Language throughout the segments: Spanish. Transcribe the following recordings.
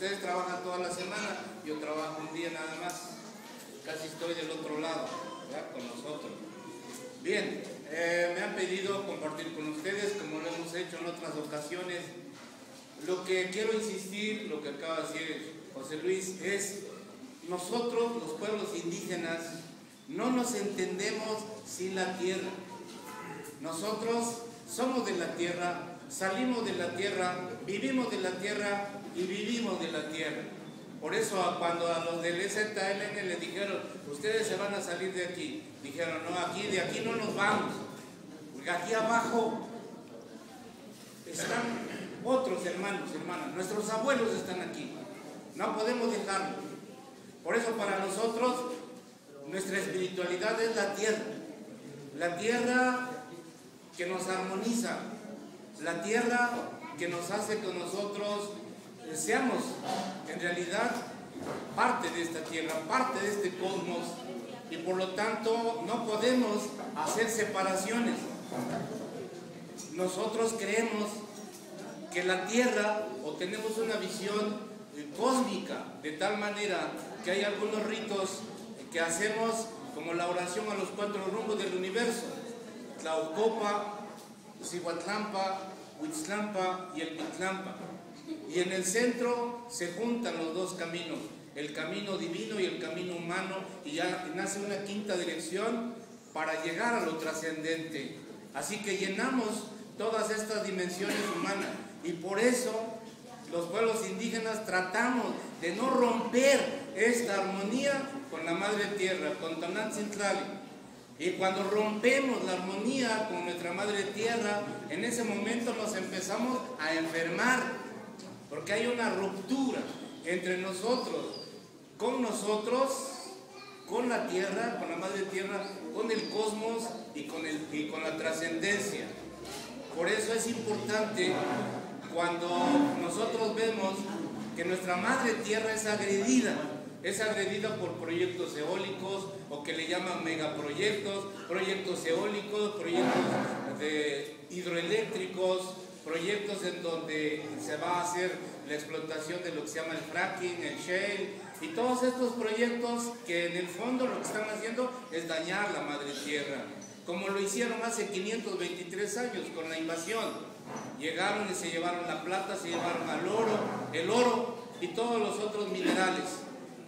Ustedes trabajan toda la semana, yo trabajo un día nada más. Casi estoy del otro lado, ¿verdad? con nosotros. Bien, eh, me han pedido compartir con ustedes, como lo hemos hecho en otras ocasiones. Lo que quiero insistir, lo que acaba de decir José Luis, es nosotros, los pueblos indígenas, no nos entendemos sin la tierra. Nosotros somos de la tierra, salimos de la tierra, vivimos de la tierra y vivimos de la tierra. Por eso cuando a los del ZLN les dijeron, ustedes se van a salir de aquí, dijeron, no, aquí, de aquí no nos vamos, porque aquí abajo están otros hermanos, hermanas, nuestros abuelos están aquí, no podemos dejarlos. Por eso para nosotros nuestra espiritualidad es la tierra, la tierra que nos armoniza, la tierra que nos hace que nosotros seamos en realidad parte de esta tierra, parte de este cosmos y por lo tanto no podemos hacer separaciones. Nosotros creemos que la tierra o tenemos una visión cósmica de tal manera que hay algunos ritos que hacemos como la oración a los cuatro rumbos del universo, Tlaucopa, Cihuatlampa, Huitzlampa y el Pitlampa. Y en el centro se juntan los dos caminos, el camino divino y el camino humano, y ya nace una quinta dirección para llegar a lo trascendente. Así que llenamos todas estas dimensiones humanas y por eso los pueblos indígenas tratamos de no romper esta armonía con la madre tierra, con Tonantzin-Tlali. Y cuando rompemos la armonía con nuestra madre tierra, en ese momento nos empezamos a enfermar, porque hay una ruptura entre nosotros, con nosotros, con la tierra, con la madre tierra, con el cosmos y con, el, y con la trascendencia. Por eso es importante cuando nosotros vemos que nuestra madre tierra es agredida, es agredida por proyectos eólicos o que le llaman megaproyectos, proyectos eólicos, proyectos de hidroeléctricos, proyectos en donde se va a hacer la explotación de lo que se llama el fracking, el shale, y todos estos proyectos que en el fondo lo que están haciendo es dañar la madre tierra, como lo hicieron hace 523 años con la invasión. Llegaron y se llevaron la plata, se llevaron al oro, el oro y todos los otros minerales.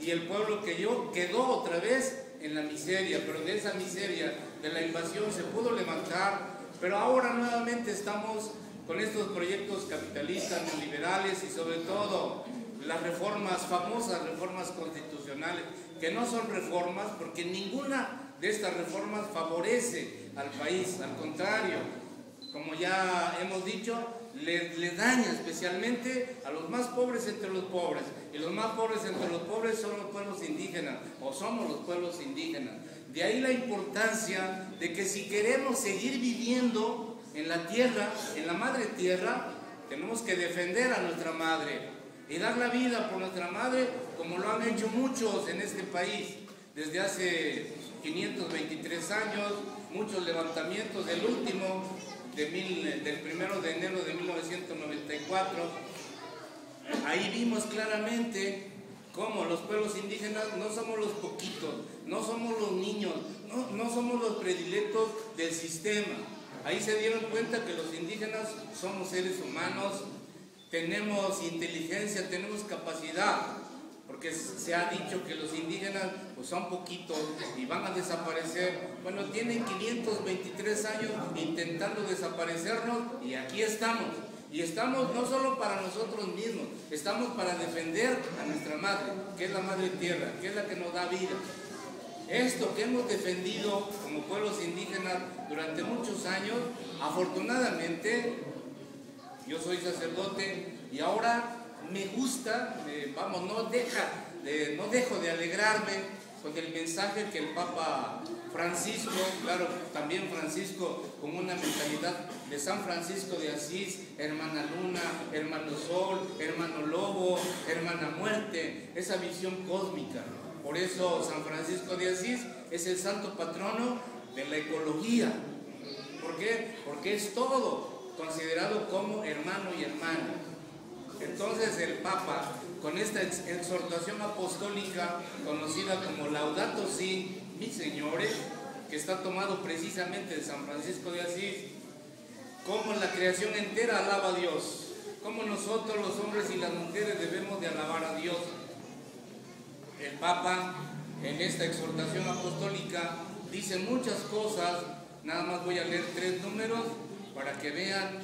Y el pueblo que yo quedó otra vez en la miseria, pero de esa miseria de la invasión se pudo levantar, pero ahora nuevamente estamos con estos proyectos capitalistas, neoliberales y sobre todo las reformas, famosas reformas constitucionales, que no son reformas porque ninguna de estas reformas favorece al país, al contrario, como ya hemos dicho, le, daña especialmente a los más pobres entre los pobres. Y los más pobres entre los pobres son los pueblos indígenas, o somos los pueblos indígenas. De ahí la importancia de que si queremos seguir viviendo en la tierra, en la madre tierra, tenemos que defender a nuestra madre y dar la vida por nuestra madre como lo han hecho muchos en este país desde hace 523 años, muchos levantamientos, del último del primero de enero de 1994, ahí vimos claramente cómo los pueblos indígenas no somos los poquitos, no somos los niños, no, no somos los predilectos del sistema. Ahí se dieron cuenta que los indígenas somos seres humanos, tenemos inteligencia, tenemos capacidad, porque se ha dicho que los indígenas pues, son poquitos y van a desaparecer. Bueno, tienen 523 años intentando desaparecernos y aquí estamos. Y estamos no solo para nosotros mismos, estamos para defender a nuestra madre, que es la madre tierra, que es la que nos da vida. Esto que hemos defendido como pueblos indígenas durante muchos años, afortunadamente, yo soy sacerdote y ahora me gusta, vamos, no, deja, de, no dejo de alegrarme con el mensaje que el Papa Francisco, claro, también Francisco con una mentalidad de San Francisco de Asís, hermana Luna, hermano Sol, hermano Lobo, hermana Muerte, esa visión cósmica. Por eso San Francisco de Asís es el santo patrono de la ecología. ¿Por qué? Porque es todo considerado como hermano y hermana. Entonces el Papa, con esta exhortación apostólica conocida como Laudato Si, mi señores, que está tomado precisamente de San Francisco de Asís, como la creación entera alaba a Dios, como nosotros los hombres y las mujeres debemos de alabar a Dios. El Papa en esta exhortación apostólica dice muchas cosas, nada más voy a leer tres números para que vean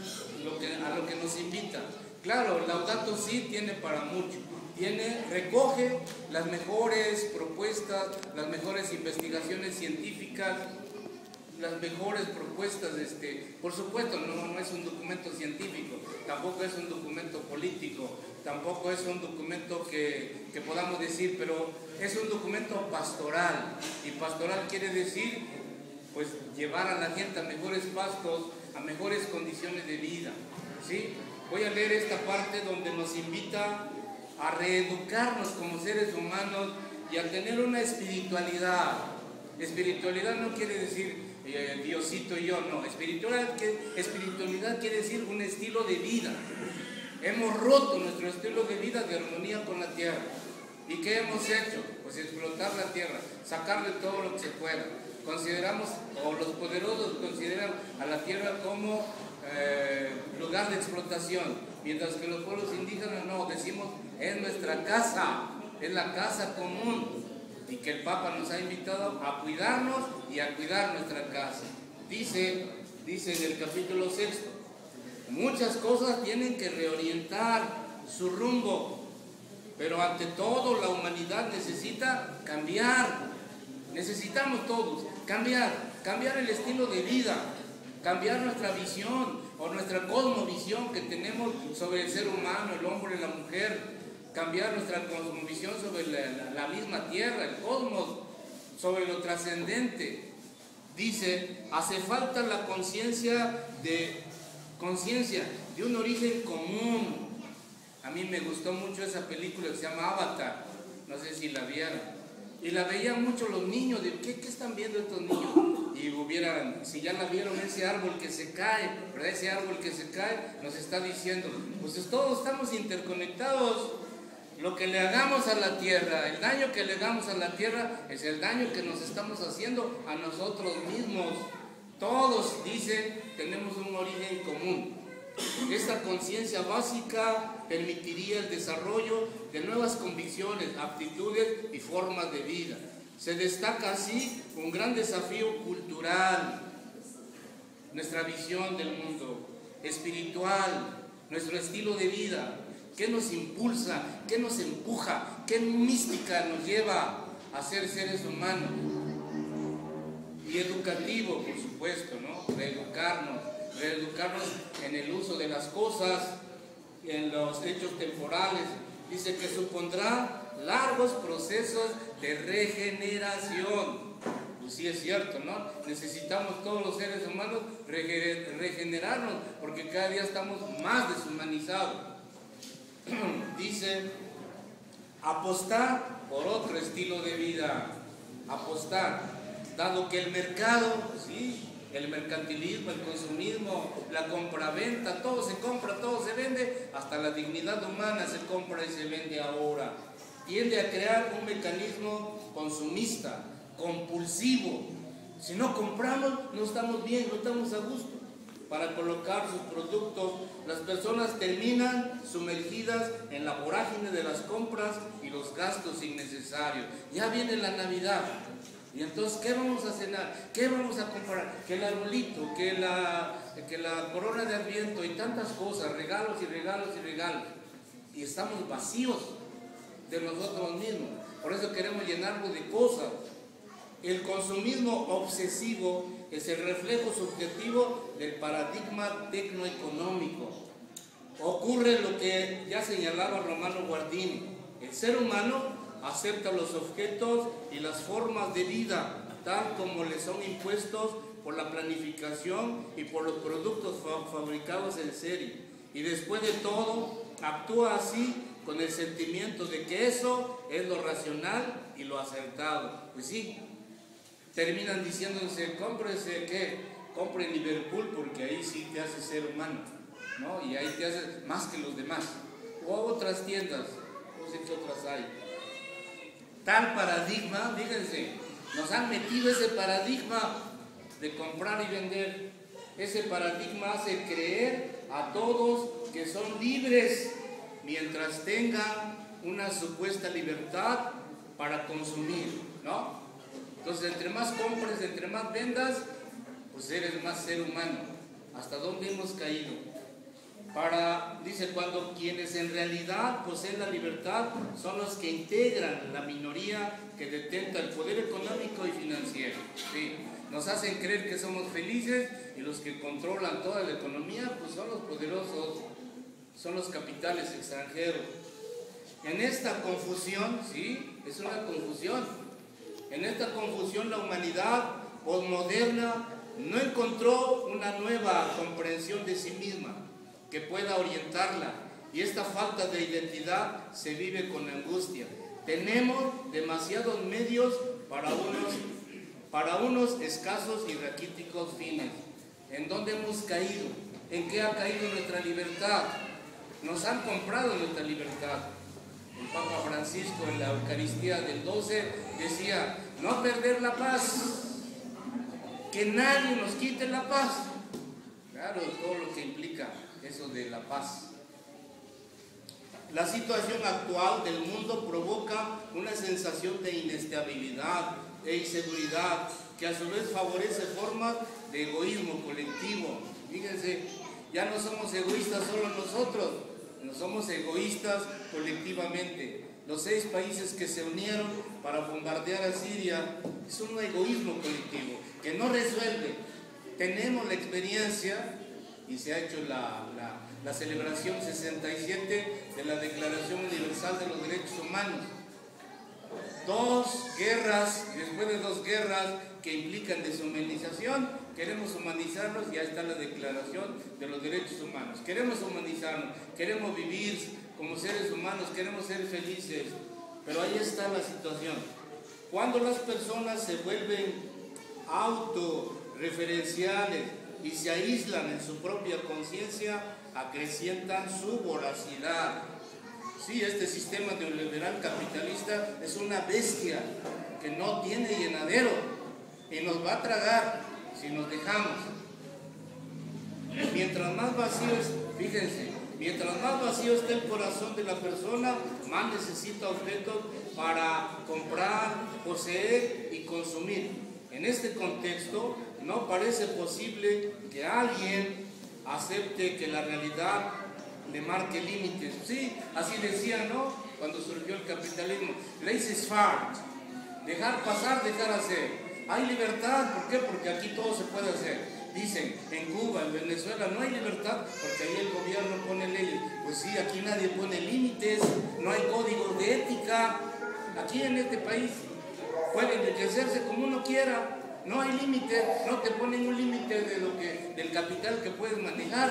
a lo que nos invita. Claro, Laudato sí tiene para mucho. Tiene, recoge las mejores propuestas, las mejores investigaciones científicas, las mejores propuestas, este, por supuesto, no, es un documento científico, tampoco es un documento político, tampoco es un documento que, que podamos decir, pero es un documento pastoral, y pastoral quiere decir, pues, llevar a la gente a mejores pastos, a mejores condiciones de vida, ¿sí? Voy a leer esta parte donde nos invita a reeducarnos como seres humanos y a tener una espiritualidad. Espiritualidad no quiere decir eh, Diosito y yo, no. Espiritualidad, espiritualidad quiere decir un estilo de vida. Hemos roto nuestro estilo de vida de armonía con la tierra. ¿Y qué hemos hecho? Pues explotar la tierra, sacarle todo lo que se pueda. Consideramos, o los poderosos consideran a la tierra como eh, lugar de explotación, mientras que los pueblos indígenas no, decimos, es nuestra casa, es la casa común y que el Papa nos ha invitado a cuidarnos y a cuidar nuestra casa. Dice, dice en el capítulo sexto, muchas cosas tienen que reorientar su rumbo, pero ante todo la humanidad necesita cambiar. Necesitamos todos cambiar, cambiar el estilo de vida, cambiar nuestra visión o nuestra cosmovisión que tenemos sobre el ser humano, el hombre y la mujer, cambiar nuestra cosmovisión sobre la, misma tierra, el cosmos, sobre lo trascendente. Dice, hace falta la conciencia de conciencia de un origen común. A mí me gustó mucho esa película que se llama Avatar, no sé si la vieron. Y la veían mucho los niños, de ¿qué, qué están viendo estos niños? Y hubieran, si ya la vieron, ese árbol que se cae, ¿verdad? Ese árbol que se cae nos está diciendo, pues todos estamos interconectados. Lo que le hagamos a la tierra, el daño que le hagamos a la tierra es el daño que nos estamos haciendo a nosotros mismos. Todos, dice, tenemos un origen común. Esta conciencia básica permitiría el desarrollo de nuevas convicciones, aptitudes y formas de vida. Se destaca así un gran desafío cultural, nuestra visión del mundo, espiritual, nuestro estilo de vida, ¿Qué nos impulsa? ¿Qué nos empuja? ¿Qué mística nos lleva a ser seres humanos? Y educativo, por supuesto, ¿no? Reeducarnos, reeducarnos en el uso de las cosas, en los hechos temporales. Dice que supondrá largos procesos de regeneración. Pues sí es cierto, ¿no? Necesitamos todos los seres humanos regenerarnos porque cada día estamos más deshumanizados. dice, apostar por otro estilo de vida, apostar, dado que el mercado, sí, el mercantilismo, el consumismo, la compraventa, todo se compra, todo se vende, hasta la dignidad humana se compra y se vende ahora. Tiende a crear un mecanismo consumista, compulsivo. Si no compramos, no estamos bien, no estamos a gusto para colocar sus productos, las personas terminan sumergidas en la vorágine de las compras y los gastos innecesarios. Ya viene la Navidad. Y entonces, ¿qué vamos a cenar? ¿Qué vamos a comprar? Que el arbolito, que la, que la corona de adviento y tantas cosas, regalos y regalos y regalos. Y estamos vacíos de nosotros mismos. Por eso queremos llenarlo de cosas. El consumismo obsesivo es el reflejo subjetivo del paradigma tecnoeconómico. Ocurre lo que ya señalaba Romano Guardini. El ser humano acepta los objetos y las formas de vida tal como le son impuestos por la planificación y por los productos fabricados en serie. Y después de todo, actúa así con el sentimiento de que eso es lo racional y lo acertado. Pues sí, terminan diciéndose, cómprese qué, compre Liverpool porque ahí sí te hace ser humano, ¿no? Y ahí te hace más que los demás. o otras tiendas, no sé qué otras hay. Tal paradigma, fíjense, nos han metido ese paradigma de comprar y vender. Ese paradigma hace creer a todos que son libres mientras tengan una supuesta libertad para consumir, ¿no? Entonces, entre más compres, entre más vendas, pues eres más ser humano. ¿Hasta dónde hemos caído? Para, dice, cuando quienes en realidad poseen la libertad son los que integran la minoría que detenta el poder económico y financiero. Sí, nos hacen creer que somos felices y los que controlan toda la economía pues son los poderosos, son los capitales extranjeros. En esta confusión, sí, es una confusión. En esta confusión la humanidad postmoderna no encontró una nueva comprensión de sí misma que pueda orientarla y esta falta de identidad se vive con angustia. Tenemos demasiados medios para unos, para unos escasos y raquíticos fines. ¿En dónde hemos caído? ¿En qué ha caído nuestra libertad? Nos han comprado nuestra libertad. El Papa Francisco en la Eucaristía del 12 decía, no perder la paz, que nadie nos quite la paz. Claro, todo lo que implica eso de la paz. La situación actual del mundo provoca una sensación de inestabilidad e inseguridad que a su vez favorece formas de egoísmo colectivo. Fíjense, ya no somos egoístas solo nosotros, no somos egoístas colectivamente. Los seis países que se unieron para bombardear a Siria es un egoísmo colectivo que no resuelve. Tenemos la experiencia y se ha hecho la, la, celebración 67 de la Declaración Universal de los Derechos Humanos. Dos guerras, después de dos guerras que implican deshumanización, queremos humanizarnos y ahí está la Declaración de los Derechos Humanos. Queremos humanizarnos, queremos vivir como seres humanos, queremos ser felices, pero ahí está la situación. Cuando las personas se vuelven autorreferenciales, y se aíslan en su propia conciencia, acrecientan su voracidad. Sí, este sistema neoliberal capitalista es una bestia que no tiene llenadero y nos va a tragar si nos dejamos. Mientras más vacío es, fíjense, mientras más vacío esté el corazón de la persona, más necesita objetos para comprar, poseer y consumir. En este contexto, no parece posible que alguien acepte que la realidad le marque límites. Sí, así decía, ¿no? Cuando surgió el capitalismo. Laissez faire. Dejar pasar, dejar hacer. Hay libertad, ¿por qué? Porque aquí todo se puede hacer. Dicen, en Cuba, en Venezuela no hay libertad porque ahí el gobierno pone leyes. Pues sí, aquí nadie pone límites, no hay códigos de ética. Aquí en este país puede enriquecerse como uno quiera. No hay límite, no te ponen un límite de lo que, del capital que puedes manejar.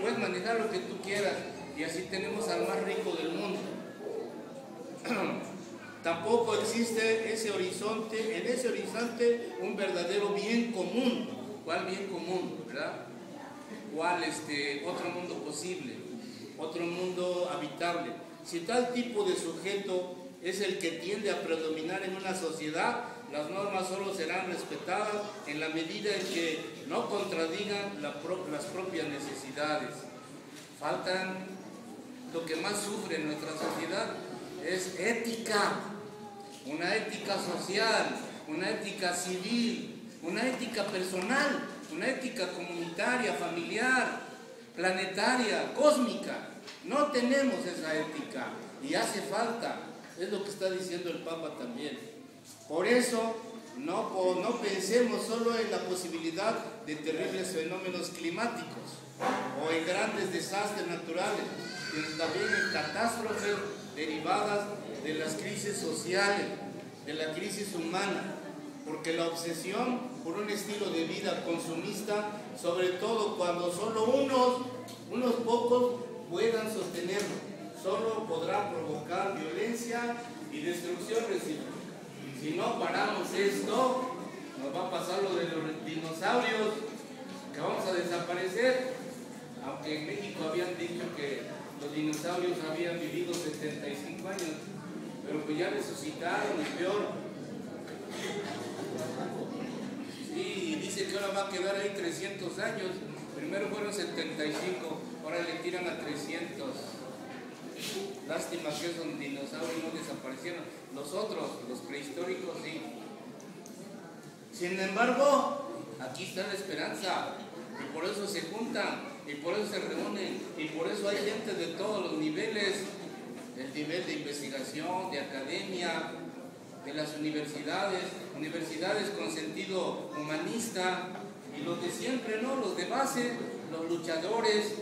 Puedes manejar lo que tú quieras. Y así tenemos al más rico del mundo. Tampoco existe ese horizonte, en ese horizonte un verdadero bien común. ¿Cuál bien común? ¿Verdad? ¿Cuál este, otro mundo posible? Otro mundo habitable. Si tal tipo de sujeto es el que tiende a predominar en una sociedad, las normas solo serán respetadas en la medida en que no contradigan las propias necesidades. Faltan, lo que más sufre en nuestra sociedad es ética, una ética social, una ética civil, una ética personal, una ética comunitaria, familiar, planetaria, cósmica. No tenemos esa ética y hace falta, es lo que está diciendo el Papa también. Por eso, no, no pensemos solo en la posibilidad de terribles fenómenos climáticos o en grandes desastres naturales, sino también en catástrofes derivadas de las crisis sociales, de la crisis humana, porque la obsesión por un estilo de vida consumista, sobre todo cuando solo unos, unos pocos puedan sostenerlo, solo podrá provocar violencia y destrucción recíproca. Si no paramos esto, nos va a pasar lo de los dinosaurios, que vamos a desaparecer. Aunque en México habían dicho que los dinosaurios habían vivido 75 años, pero pues ya resucitaron y peor. Sí, dice que ahora va a quedar ahí 300 años. Primero fueron 75, ahora le tiran a 300. Lástima que esos dinosaurios no desaparecieron. Los otros, los prehistóricos, sí. Sin embargo, aquí está la esperanza. Y por eso se juntan, y por eso se reúnen, y por eso hay gente de todos los niveles. El nivel de investigación, de academia, de las universidades, universidades con sentido humanista, y los de siempre, ¿no? Los de base, los luchadores,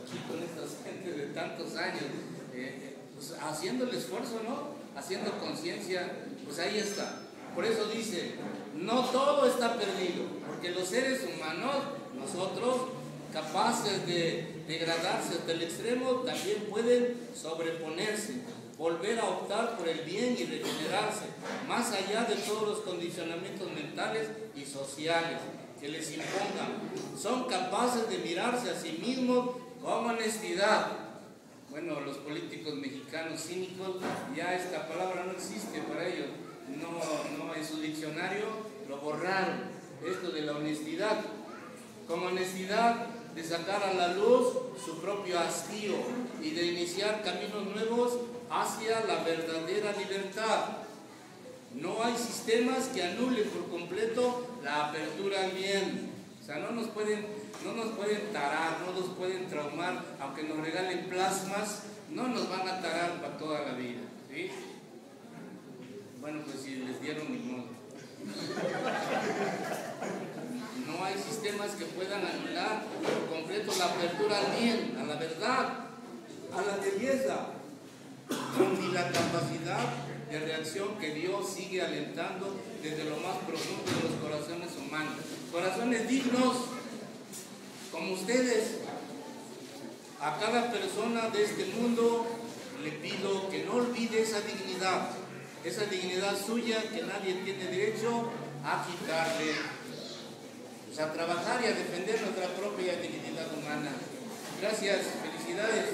aquí con esta gente de tantos años, eh, pues haciendo el esfuerzo, ¿no? Haciendo conciencia, pues ahí está. Por eso dice, no todo está perdido, porque los seres humanos, nosotros, capaces de degradarse hasta el extremo, también pueden sobreponerse, volver a optar por el bien y regenerarse, más allá de todos los condicionamientos mentales y sociales que les impongan. Son capaces de mirarse a sí mismos con honestidad. Bueno, los políticos mexicanos cínicos, ya esta palabra no existe para ellos. No, no, en su diccionario lo borraron, esto de la honestidad. Con honestidad de sacar a la luz su propio hastío y de iniciar caminos nuevos hacia la verdadera libertad. No hay sistemas que anulen por completo la apertura al bien. O sea, no nos pueden, no nos pueden tarar, no nos pueden traumar, aunque nos regalen plasmas, no nos van a tarar para toda la vida. ¿sí? Bueno, pues si les dieron mi modo. No hay sistemas que puedan anular por completo la apertura al bien, a la verdad, a la belleza, ni la capacidad de reacción que Dios sigue alentando desde lo más profundo de los corazones humanos. Corazones dignos, como ustedes. A cada persona de este mundo le pido que no olvide esa dignidad, esa dignidad suya que nadie tiene derecho a quitarle. Pues a trabajar y a defender nuestra propia dignidad humana. Gracias, felicidades.